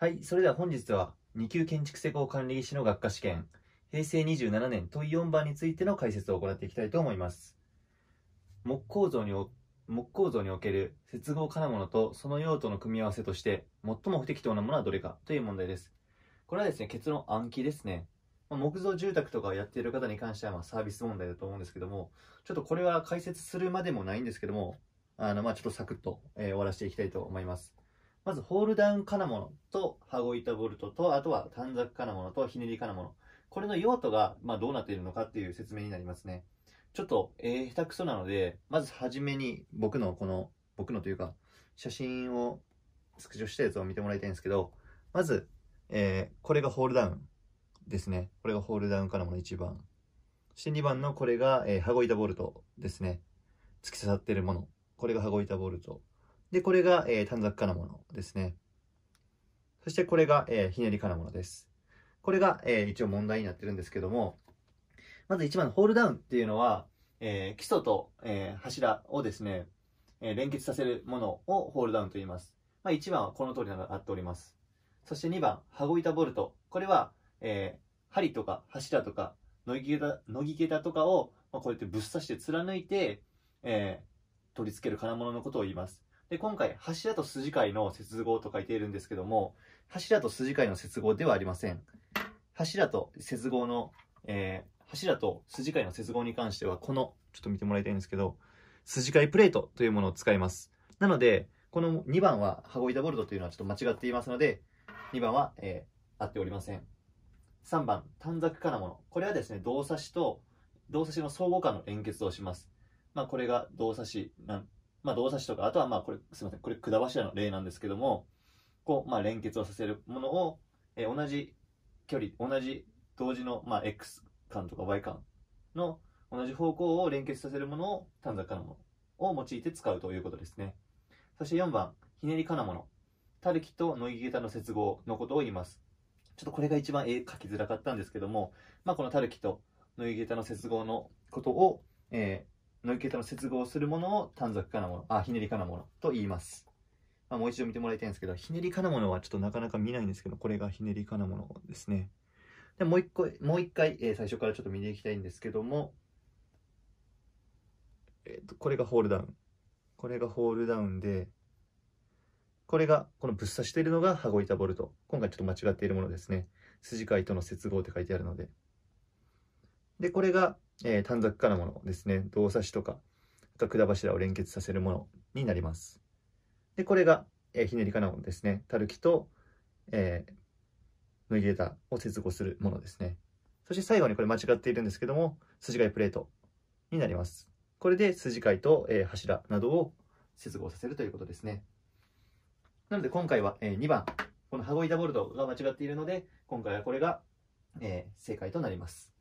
はい、それでは本日は2級建築施工管理技師の学科試験平成27年問4番についての解説を行っていきたいと思います。木構造に木構造における接合金物とその用途の組み合わせとして最も不適当なものはどれかという問題です。これはですね結論暗記ですね。木造住宅とかをやっている方に関してはまサービス問題だと思うんですけどもちょっとこれは解説するまでもないんですけどもあのまちょっとサクッと、えー終わらせていきたいと思います。まずホールダウン金物と羽子板ボルトとあとは短冊金物とひねり金物。これの用途がまあどうなっているのかっていう説明になりますね。ちょっと、えー、下手くそなのでまずはじめに僕のこの僕のというか写真をスクショしたやつを見てもらいたいんですけどまず、えーこれがホールダウンですね。これがホールダウン金物1番そして2番のこれが、えー、羽子板ボルトですね。突き刺さっているもの。これが羽子板ボルト。で、これが、えー短冊金物ですね。そしてこれが、えーひねり金物です。これが、えー一応問題になってるんですけども、まず1番のホールダウンっていうのは、えー基礎と、えー柱をですね、えー連結させるものをホールダウンと言います。まあ、1番はこの通りになっております。そして2番、羽子板ボルト。これは、えー針とか柱とか、乃木桁乃木桁とかを、まあ、こうやってぶっ刺して貫いて、えー取り付ける金物のことを言います。で、今回、柱と筋交いの接合と書いているんですけども、柱と筋交いの接合ではありません。柱と接合の、えー柱と筋交いの接合に関しては、この、ちょっと見てもらいたいんですけど、筋交いプレートというものを使います。なので、この2番は、羽子板ボルトというのはちょっと間違っていますので、2番は、えー合っておりません。3番、短冊金物。これはですね、胴刺しと、胴刺しの相互間の連結をします。まあ、これが胴刺しなんまあ、胴刺しとか、あとはまあ、これ、すみません、これ、管柱の例なんですけども、こう、まあ、連結をさせるものを、えー同じ距離、同じ同時の、まあ、X 間とか Y 間の同じ方向を連結させるものを短冊金物を用いて使うということですね。そして4番、ひねり金物。たるきと乃木桁の接合のことを言います。ちょっとこれが一番絵描きづらかったんですけども、まあ、このたるきと乃木桁の接合のことを、えー乃木桁の接合するものを短冊金物、あ、ひねり金物と言います。まあ、もう一度見てもらいたいんですけど、ひねり金物はちょっとなかなか見ないんですけど、これがひねり金物ですね。で、もう一個、もう一回、えー最初からちょっと見ていきたいんですけども、えっ、と、これがホールダウン。これがホールダウンで、これが、このぶっ刺しているのが羽子板ボルト。今回ちょっと間違っているものですね。筋交いとの接合って書いてあるので。で、これが、えー短冊金物ですね。胴刺しとか、あと管柱を連結させるものになります。で、これが、えーひねり金物ですね。たるきと、えー、脱ぎ枝を接合するものですね。そして最後にこれ間違っているんですけども、筋交いプレートになります。これで筋交いと、えー柱などを接合させるということですね。なので今回は、え2番、この羽子板ボルトが間違っているので、今回はこれが、えー正解となります。